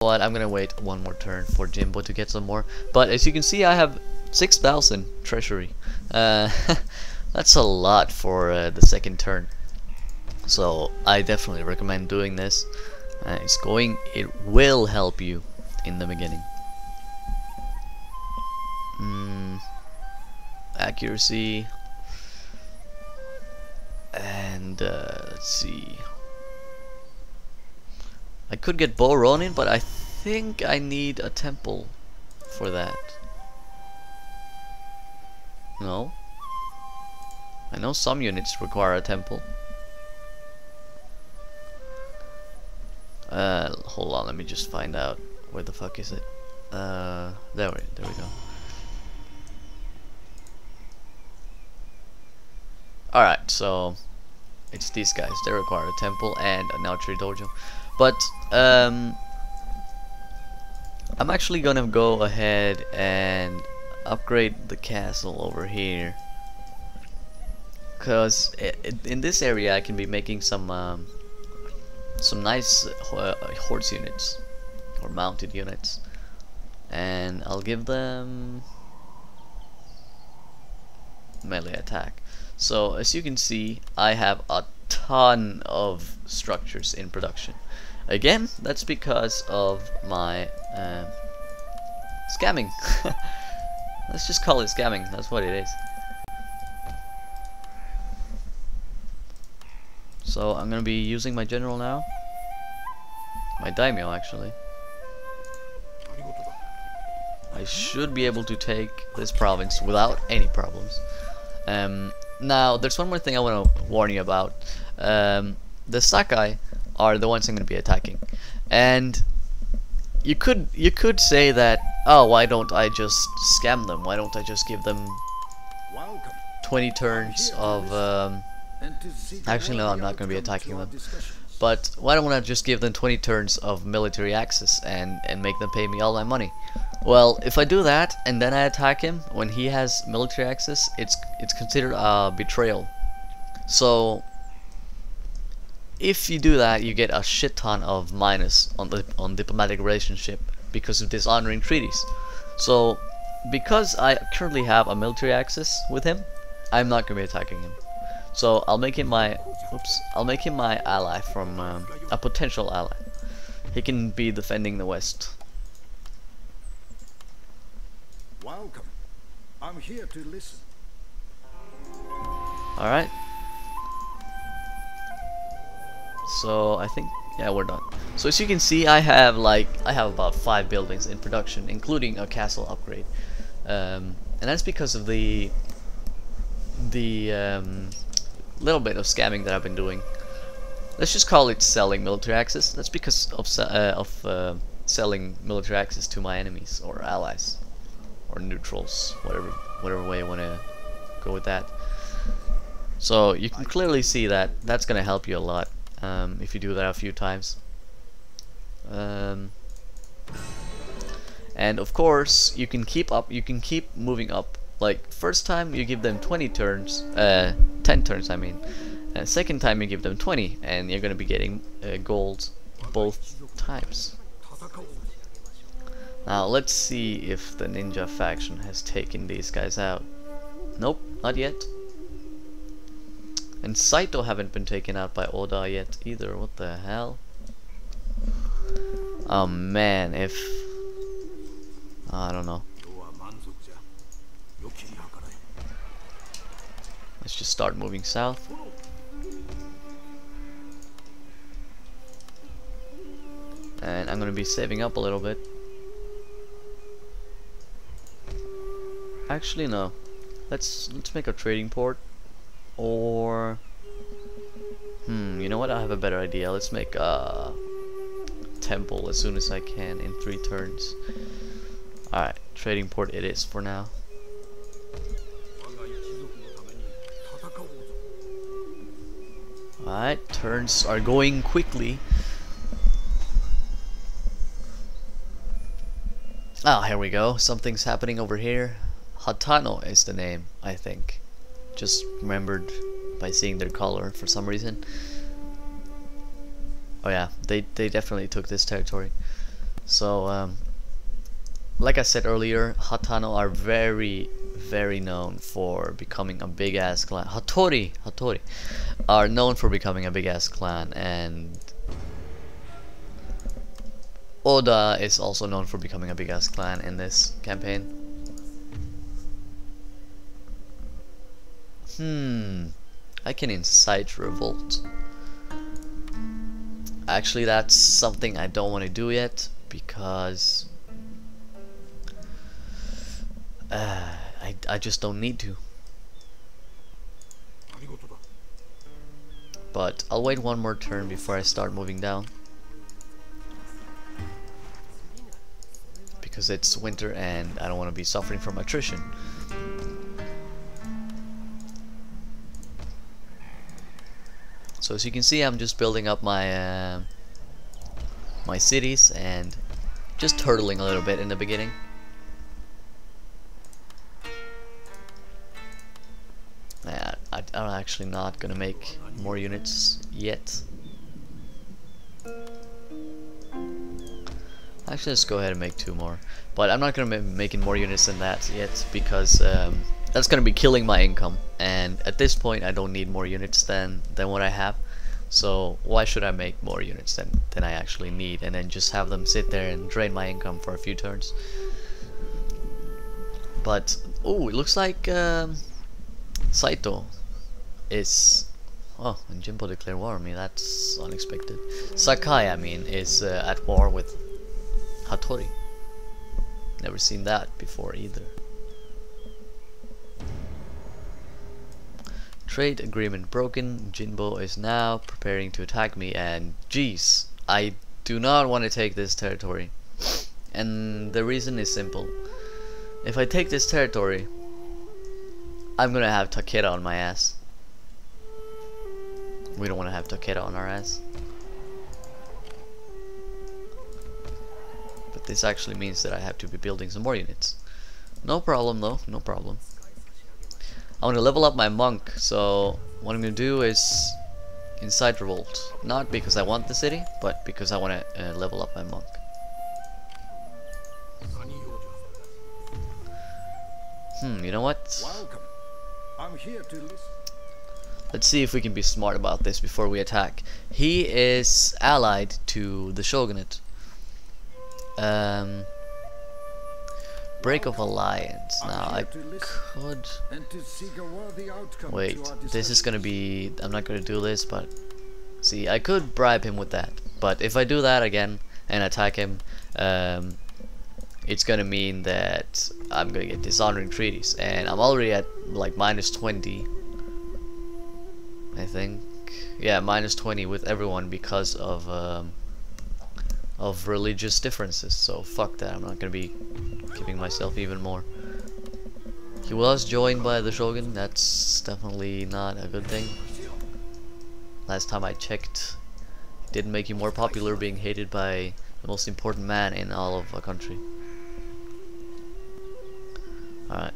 But I'm gonna wait one more turn for Jinbo to get some more. But as you can see, I have 6,000 treasury. Uh, that's a lot for uh, the second turn. So I definitely recommend doing this. Uh, it's going, it will help you in the beginning. Mm, accuracy. And uh, let's see. I could get Bo Ronin, but I think I need a temple for that. No? I know some units require a temple. Uh, hold on, let me just find out. Where the fuck is it? Uh, there we, there we go. Alright, so it's these guys. They require a temple and an archery dojo. But um, I'm actually gonna go ahead and upgrade the castle over here because in this area I can be making some um, some nice uh, horse units or mounted units and I'll give them melee attack so as you can see I have a ton of structures in production Again, that's because of my uh, scamming. Let's just call it scamming, that's what it is. So I'm gonna be using my general now. My daimyo actually. I should be able to take this province without any problems. Um, now, there's one more thing I want to warn you about. Um, the Sakai are the ones I'm going to be attacking. And you could you could say that oh why don't I just scam them? Why don't I just give them 20 turns of um, actually no I'm not going to be attacking them. But why don't I just give them 20 turns of military access and and make them pay me all my money? Well, if I do that and then I attack him when he has military access, it's it's considered a betrayal. So if you do that, you get a shit ton of minus on the on diplomatic relationship because of dishonoring treaties. So, because I currently have a military access with him, I'm not gonna be attacking him. So I'll make him my oops. I'll make him my ally from um, a potential ally. He can be defending the west. Welcome. I'm here to listen. All right. So I think yeah we're done. So as you can see I have like I have about five buildings in production including a castle upgrade um, and that's because of the the um, little bit of scamming that I've been doing. Let's just call it selling military access. That's because of uh, of uh, selling military access to my enemies or allies or neutrals, whatever whatever way you want to go with that. So you can clearly see that that's going to help you a lot um, if you do that a few times. Um, and of course, you can keep up. You can keep moving up. Like first time you give them 20 turns, uh, 10 turns I mean. And second time you give them 20, and you're gonna be getting uh, gold both times. Now let's see if the ninja faction has taken these guys out. Nope, not yet. And Saito haven't been taken out by Oda yet either. What the hell? Oh man, if... I don't know. Let's just start moving south. And I'm gonna be saving up a little bit. Actually no. Let's let's make a trading port. Or... Hmm, you know what? I have a better idea. Let's make a temple as soon as I can in three turns. Alright, trading port it is for now. Alright, turns are going quickly. Ah, oh, here we go. Something's happening over here. Hatano is the name, I think just remembered by seeing their color for some reason. Oh yeah, they they definitely took this territory. So, um, like I said earlier, Hatano are very, very known for becoming a big ass clan. Hattori, Hattori, are known for becoming a big ass clan, and Oda is also known for becoming a big ass clan in this campaign. Hmm, I can incite revolt. Actually, that's something I don't want to do yet because uh, I, I just don't need to. But I'll wait one more turn before I start moving down. Because it's winter and I don't want to be suffering from attrition. So as you can see I'm just building up my uh, my cities and just turtling a little bit in the beginning. Actually not gonna make more units yet. Actually, let's go ahead and make two more. But I'm not gonna be making more units than that yet because um, that's gonna be killing my income. And at this point, I don't need more units than than what I have. So why should I make more units than than I actually need, and then just have them sit there and drain my income for a few turns? But oh, it looks like. Um, Saito is oh and Jinbo declared war on me that's unexpected. Sakai I mean is uh, at war with Hattori. Never seen that before either. Trade agreement broken. Jinbo is now preparing to attack me and geez I do not want to take this territory. And the reason is simple. If I take this territory I'm gonna have Takeda on my ass. We don't want to have Takeda on our ass. But this actually means that I have to be building some more units. No problem though, no problem. I want to level up my monk, so what I'm gonna do is incite revolt. Not because I want the city, but because I want to uh, level up my monk. Hmm, you know what? Welcome. I'm here to listen. Let's see if we can be smart about this before we attack. He is allied to the shogunate. Um, break of alliance. Now I here to listen could. And to seek a worthy outcome Wait, this is gonna be. I'm not gonna do this, but see, I could bribe him with that. But if I do that again and attack him, um, it's gonna mean that I'm gonna get dishonoring treaties, and I'm already at like minus 20. I think, yeah, minus 20 with everyone because of um, of religious differences. So fuck that. I'm not gonna be giving myself even more. He was joined by the Shogun. That's definitely not a good thing. Last time I checked, didn't make you more popular being hated by the most important man in all of a country. Alright.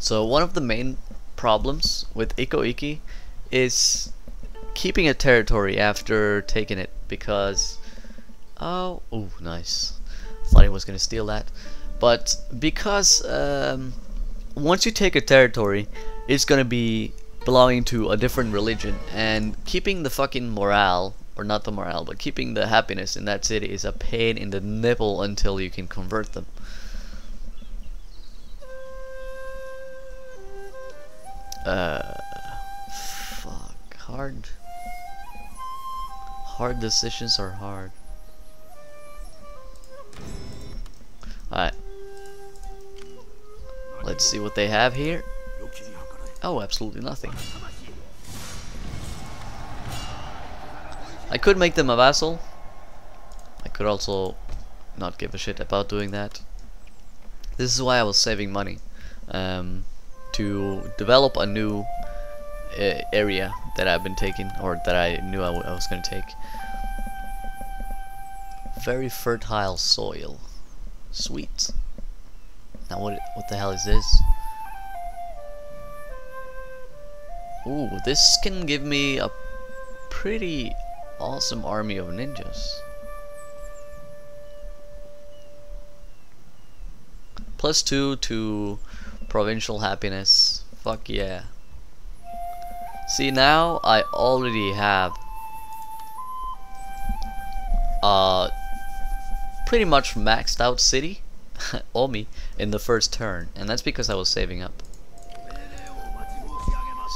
So one of the main problems with Ikko-Ikki is keeping a territory after taking it because oh oh nice. Thought he was gonna steal that. But because um, once you take a territory it's gonna be belonging to a different religion. And keeping the fucking morale or not the morale but keeping the happiness in that city is a pain in the nipple until you can convert them uh fuck. Hard. Hard decisions are hard. Alright. Let's see what they have here. Oh absolutely nothing. I could make them a vassal. I could also not give a shit about doing that. This is why I was saving money. Um, to develop a new uh, area that I've been taking or that I knew I, I was going to take. Very fertile soil. Sweet. Now what what the hell is this? Ooh, this can give me a pretty awesome army of ninjas. Plus two to provincial happiness. Fuck yeah. See now I already have uh pretty much maxed out city Omi in the first turn and that's because I was saving up.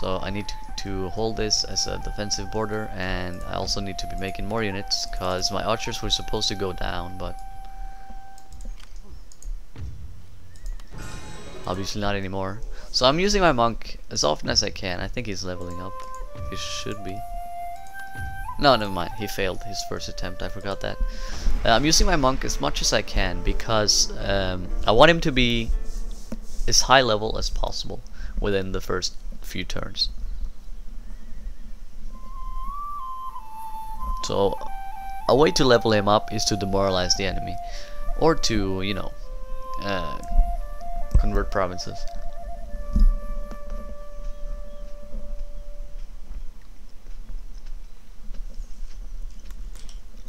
So I need to, to hold this as a defensive border and I also need to be making more units because my archers were supposed to go down but obviously not anymore. So I'm using my monk as often as I can. I think he's leveling up. He should be. No, never mind. He failed his first attempt. I forgot that. Uh, I'm using my monk as much as I can because um, I want him to be as high level as possible within the first few turns. So a way to level him up is to demoralize the enemy or to, you know, uh, convert provinces.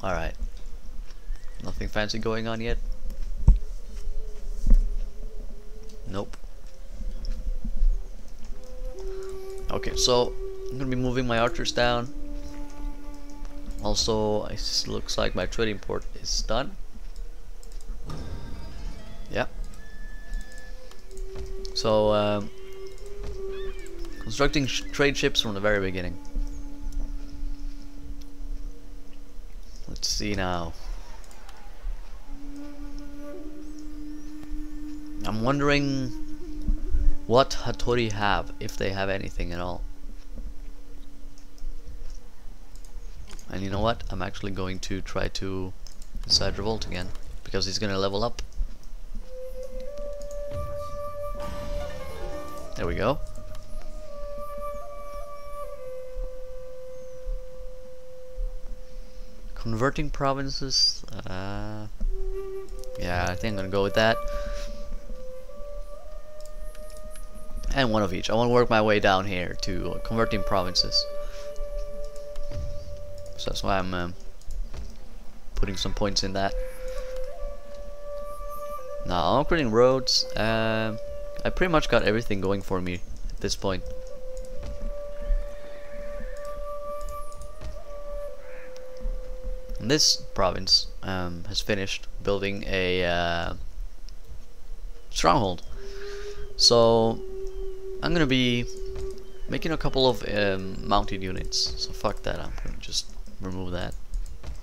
Alright. Nothing fancy going on yet? Nope. Okay, so I'm gonna be moving my archers down. Also, it looks like my trading port is done. So, um, constructing sh trade ships from the very beginning. Let's see now. I'm wondering what Hattori have, if they have anything at all. And you know what? I'm actually going to try to decide revolt again because he's gonna level up. There we go. Converting provinces. Uh, yeah, I think I'm gonna go with that. And one of each. I want to work my way down here to converting provinces. So that's why I'm um, putting some points in that. Now, upgrading roads. Uh, I pretty much got everything going for me at this point. And this province um, has finished building a uh, stronghold. So I'm gonna be making a couple of um, mounted units. So fuck that, I'm gonna just remove that.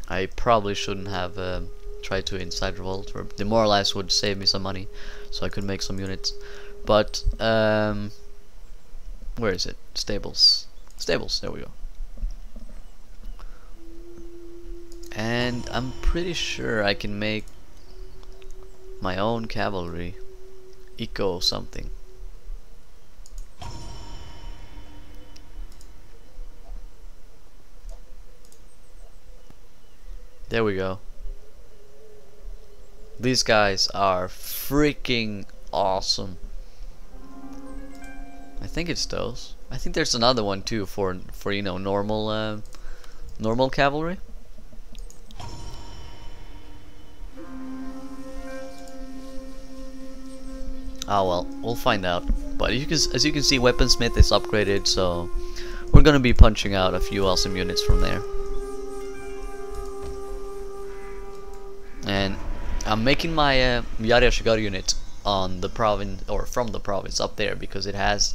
I probably shouldn't have um, tried to incite revolt or demoralize would save me some money so I could make some units. But um, where is it? Stables. Stables, there we go. And I'm pretty sure I can make my own cavalry eco something. There we go. These guys are freaking awesome. I think it's those. I think there's another one too for for you know normal uh, normal cavalry. Oh well, we'll find out. But you can, as you can see, Weaponsmith is upgraded, so we're gonna be punching out a few awesome units from there. And I'm making my uh, Yari Ashigaru unit on the province or from the province up there because it has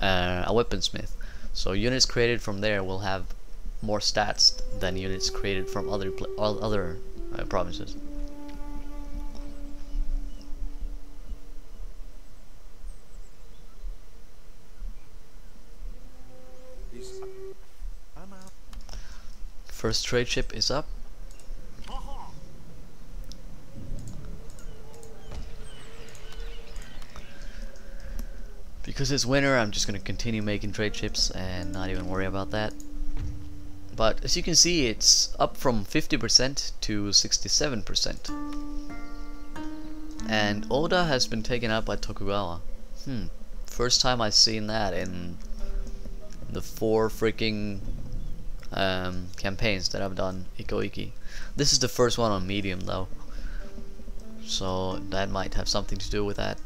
uh, a weaponsmith. So units created from there will have more stats than units created from other other uh, provinces. First trade ship is up. Because it's winter, I'm just going to continue making trade ships and not even worry about that. But as you can see, it's up from 50% to 67%. And Oda has been taken out by Tokugawa. Hmm, first time I've seen that in the four freaking um, campaigns that I've done Ikko-Ikki. This is the first one on medium though, so that might have something to do with that.